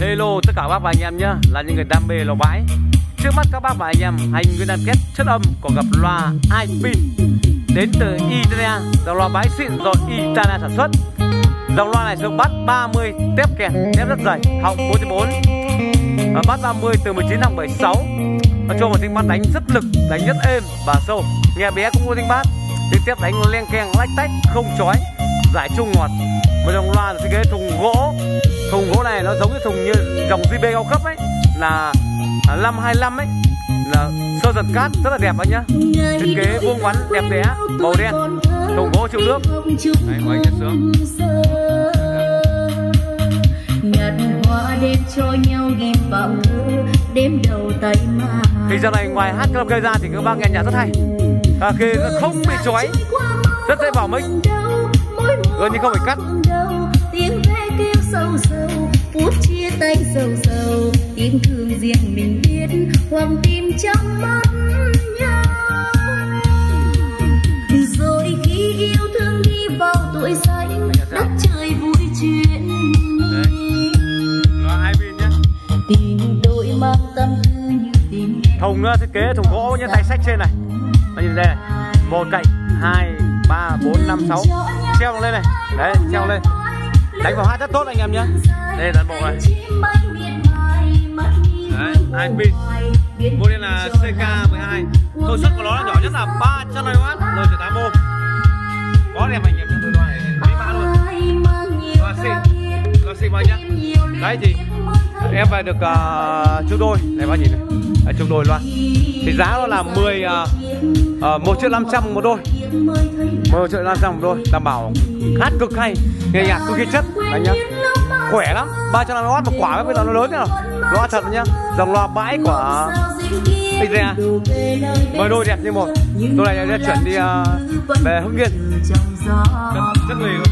Hello tất cả các bác và anh em nhé Là những người đam mê lò bãi Trước mắt các bác và anh em anh nguyên Nam kết chất âm của gặp loa iPin Đến từ Italia Dòng loa bãi xịn do Italia sản xuất. Dòng loa này sử dụng bass 30 tép kèn, Tép rất dày, Họng 44 Và bass 30 từ 19 họng 76 Nói chung một tiếng bass đánh rất lực, Đánh rất êm và sâu. Nghe bé cũng có tiếng bass Tiếng tép đánh len keng lách tách, Không chói, Giải trung ngọt. Một dòng loa là thiết kế thùng gỗ thùng gỗ này nó giống như thùng như dòng JB cao cấp ấy là 525 ấy là sơ dần cát rất là đẹp anh nhá. Thiết kế vuông vắn đẹp đẽ màu đen thùng gỗ chịu nước. Đấy của anh nhật sướng nhặt hoa đêm cho nhau ghim vào thơ đêm đầu tay mà thì giờ này ngoài hát karaoke ra thì các bác nghe nhạc rất hay. À, khi không bị chói rất dễ vào mic. Gần như không phải cắt tay sầu sầu tiếng thương riêng mình biết hoặc tim trong mắt nhau. Rồi khi yêu thương đi vào tuổi xanh đất trời vui chuyện tình đôi mang tâm tư như tình thùng thiết kế thùng gỗ như tay sách trên này. Nó nhìn đây này. Một cạnh hai ba bốn năm sáu. Treo lên này. Đấy treo lên đánh vào hát rất tốt anh em nhé. Đây là bộ này. Đấy hai pin. Model là CK 12 công suất của nó là nhỏ nhất là 350W rồi chỉ 8 ohm có đẹp anh em nhé. Tôi nói mỹ mã luôn. Loa xịn. Loa xịn vào nhá. Đấy thì em phải được uh, chung đôi. Này bác nhìn này. Đấy, chung đôi loa. Thì giá nó là 10 uh, uh, 1 triệu năm trăm một đôi một trợ năm Dòng một đôi đảm bảo hát cực hay nghe nhạc cực kỳ chất anh nhá. Khỏe lắm 350W một quả bây giờ nó lớn nhá loa thật nhá. Dòng loa bãi của Italia mời đôi đẹp như một. Đôi này sẽ chuyển đi uh, về Hưng Yên. Rất chất luôn